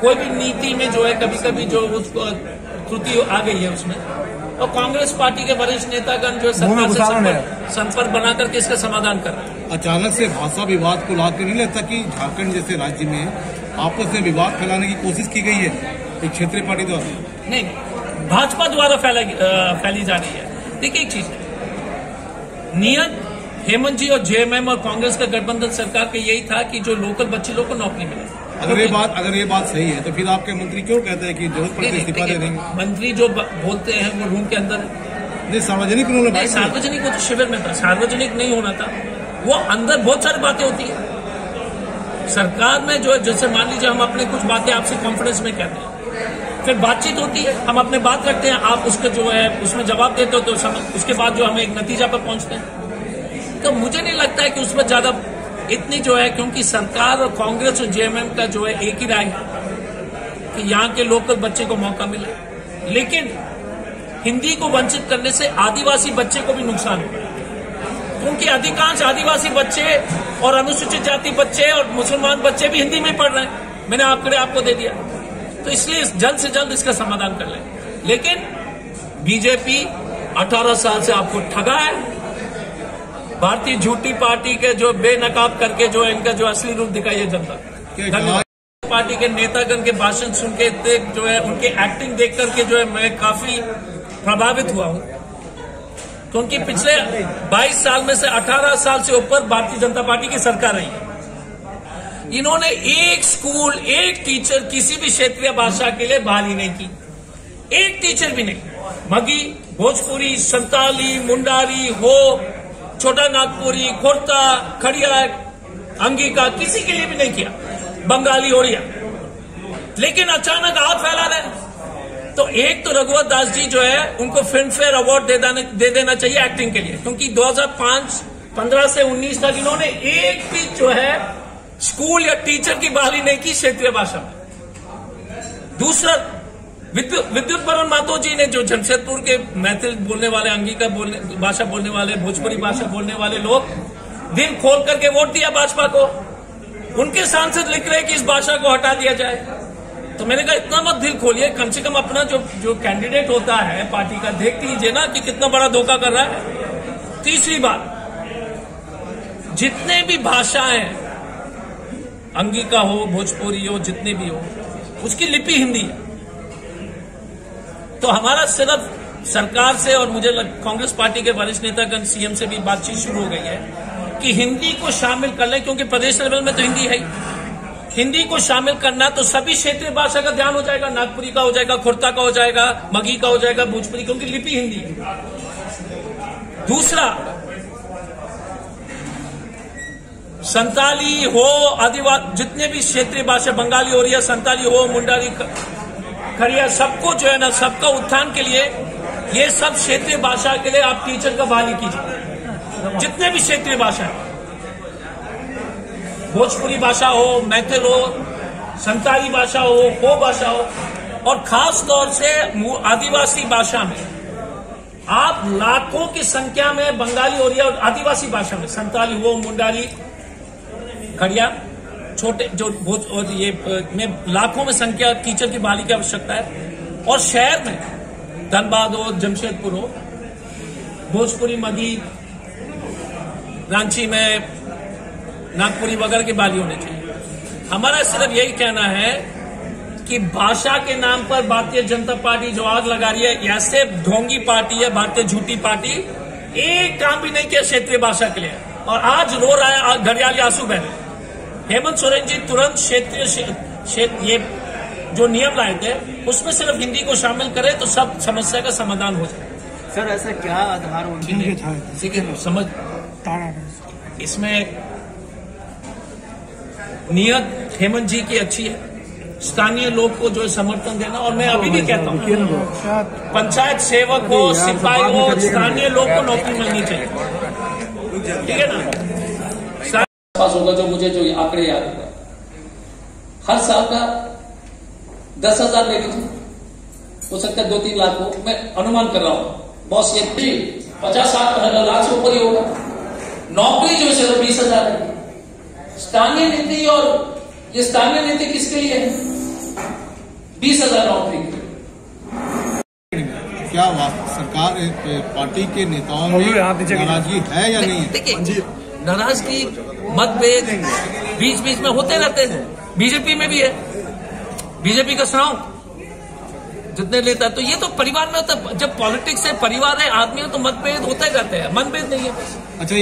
कोई भी नीति में जो है कभी कभी जो उसको त्रुटि आ गई है उसमें। और कांग्रेस पार्टी के वरिष्ठ नेतागण जो सरकार से संपर्क, संपर्क बना करके इसका समाधान कर रहे हैं। अचानक से भाषा विवाद को लाकर नहीं लगता कि झारखंड जैसे राज्य में आपस में विवाद फैलाने की कोशिश की गई है एक क्षेत्रीय पार्टी द्वारा? नहीं भाजपा द्वारा फैला फैली जा रही है। देखिए एक चीज़ नियत हेमंत जी और जेएमएम और कांग्रेस का गठबंधन सरकार का यही था कि जो लोकल बच्चे लोग को नौकरी मिले। अगर ये बात अगर ये बात सही है तो फिर आपके मंत्री क्यों कहते हैं कि ज़रूरत पड़ती इस्तीफा दे देंगे? मंत्री जो बोलते हैं वो रूम के अंदर नहीं सार्वजनिक उन्होंने नहीं सार्वजनिक वो तो शिविर में था सार्वजनिक नहीं होना था। वो अंदर बहुत सारी बातें होती है। सरकार में जो है जैसे मान लीजिए हम अपने कुछ बातें आपसे कॉन्फ्रेंस में कहते हैं। फिर बातचीत होती है हम अपने बात रखते हैं आप उसके जो है उसमें जवाब देते हो तो उसके बाद जो हम एक नतीजा पर पहुँचते हैं। तो मुझे नहीं लगता है कि उसमें ज़्यादा इतनी जो है, क्योंकि सरकार और कांग्रेस और जेएमएम का जो है एक ही राय है कि यहाँ के लोकल बच्चे को मौका मिले। लेकिन हिंदी को वंचित करने से आदिवासी बच्चे को भी नुकसान होगा क्योंकि अधिकांश आदिवासी बच्चे और अनुसूचित जाति बच्चे और मुसलमान बच्चे भी हिंदी में पढ़ रहे हैं। मैंने आंकड़े आपको दे दिया। तो इसलिए जल्द से जल्द इसका समाधान कर लें। लेकिन बीजेपी 18 साल से आपको ठगा है। भारतीय झूठी पार्टी के जो बेनकाब करके जो इनका जो असली रूप दिखाई है जनता पार्टी के नेतागण के भाषण सुन के जो है उनके एक्टिंग देख करके जो है मैं काफ़ी प्रभावित हुआ हूँ। क्योंकि पिछले 22 साल में से 18 साल से ऊपर भारतीय जनता पार्टी की सरकार रही है। इन्होंने एक स्कूल एक टीचर किसी भी क्षेत्रीय भाषा के लिए बहाली नहीं की। एक टीचर भी नहीं। मगी भोजपुरी संताली मुंडारी हो छोटा नागपुरी खोरता खड़िया अंगिका किसी के लिए भी नहीं किया। बंगाली ओरिया लेकिन अचानक हाथ फैला रहे तो एक तो रघुवत दास जी जो है उनको फ़िल्म फेयर अवार्ड दे, दे देना चाहिए एक्टिंग के लिए। क्योंकि 2005 15 से 19 तक इन्होंने एक भी जो है स्कूल या टीचर की बहाली नहीं की क्षेत्रीय भाषा में। दूसरा विद्युत बरन मातो जी ने जो जमशेदपुर के मैथिल बोलने वाले, अंगिका बोलने, भाषा बोलने वाले, भोजपुरी भाषा बोलने वाले लोग दिल खोल करके वोट दिया भाजपा को। उनके सांसद लिख रहे कि इस भाषा को हटा दिया जाए। तो मैंने कहा, इतना मत दिल खोलिए। कम से कम अपना जो जो कैंडिडेट होता है, पार्टी का, देख लीजिए ना कि कितना बड़ा धोखा कर रहा है। तीसरी बात, जितने भी भाषाएँ, अंगिका हो, भोजपुरी हो, जितने भी हो, उसकी लिपि हिंदी है। तो हमारा सिर्फ़ सरकार से और मुझे कांग्रेस पार्टी के वरिष्ठ नेतागण सीएम से भी बातचीत शुरू हो गई है कि हिंदी को शामिल कर लें, क्योंकि प्रदेश लेवल में तो हिंदी है हिंदी को शामिल करना तो सभी क्षेत्रीय भाषा का ध्यान हो जाएगा, नागपुरी का हो जाएगा, खुर्ता का हो जाएगा, मगी का हो जाएगा, भोजपुरी, क्योंकि लिपि हिंदी है। दूसरा, संताली हो आदिवासी, जितने भी क्षेत्रीय भाषा, बंगाली हो रही है संताली हो, मुंडारी खड़िया सबको जो है ना, सबका उत्थान के लिए ये सब क्षेत्रीय भाषा के लिए आप टीचर का बहाली कीजिए। जितने भी क्षेत्रीय भाषा है। भोजपुरी भाषा हो, मैथिल हो संताली भाषा हो हो भाषा हो, और खास तौर से आदिवासी भाषा में। आप लाखों की संख्या में बंगाली और आदिवासी भाषा में, संताली हो, मुंडाली, खड़िया छोटे, जो और ये, में लाखों में संख्या टीचर की बहाली की आवश्यकता है। और शहर में, धनबाद हो, जमशेदपुर हो, भोजपुरी, मदी, रांची में नागपुरी वगैरह की बहाली होनी चाहिए। हमारा सिर्फ़ यही कहना है कि भाषा के नाम पर भारतीय जनता पार्टी जो आग लगा रही है ऐसे ढोंगी पार्टी है भारतीय झूठी पार्टी, एक काम भी नहीं किया क्षेत्रीय भाषा के लिए। और आज रो रहा है, घड़ियाली आँसू बहने हेमंत सोरेन जी तुरंत क्षेत्रीय ये जो नियम लाए थे उसमें सिर्फ़ हिंदी को शामिल करें तो सब समस्या का समाधान हो जाए। सर ऐसा क्या आधार ठीक है समझ। इसमें नियत हेमंत जी की अच्छी है। स्थानीय लोग को जो है समर्थन देना और मैं अभी भी कहता हूँ पंचायत सेवक हो सिपाही हो स्थानीय लोग को नौकरी मिलनी चाहिए। ठीक है ना? होगा जो मुझे जो आंकड़े याद होगा। हर साल का दस हज़ार लेडी हो सकता है दो तीन लाख हो। मैं अनुमान कर रहा हूँ। बॉस ये पचास साठ लाख से ऊपर ही होगा। नौकरी जो है बीस हज़ार है। स्थानीय नीति और ये स्थानीय नीति किसके लिए है? बीस हज़ार फिगर क्या सरकार पार्टी के नेताओं में नाराज़गी है या नहीं? है देखिए नाराज़गी मतभेद बीच बीच में होते रहते हैं। बीजेपी में भी है। बीजेपी का सुनाओ जितने लेता तो ये तो परिवार में होता जब पॉलिटिक्स है परिवार है, आदमी है तो मतभेद होते रहते हैं। मतभेद नहीं है। अच्छा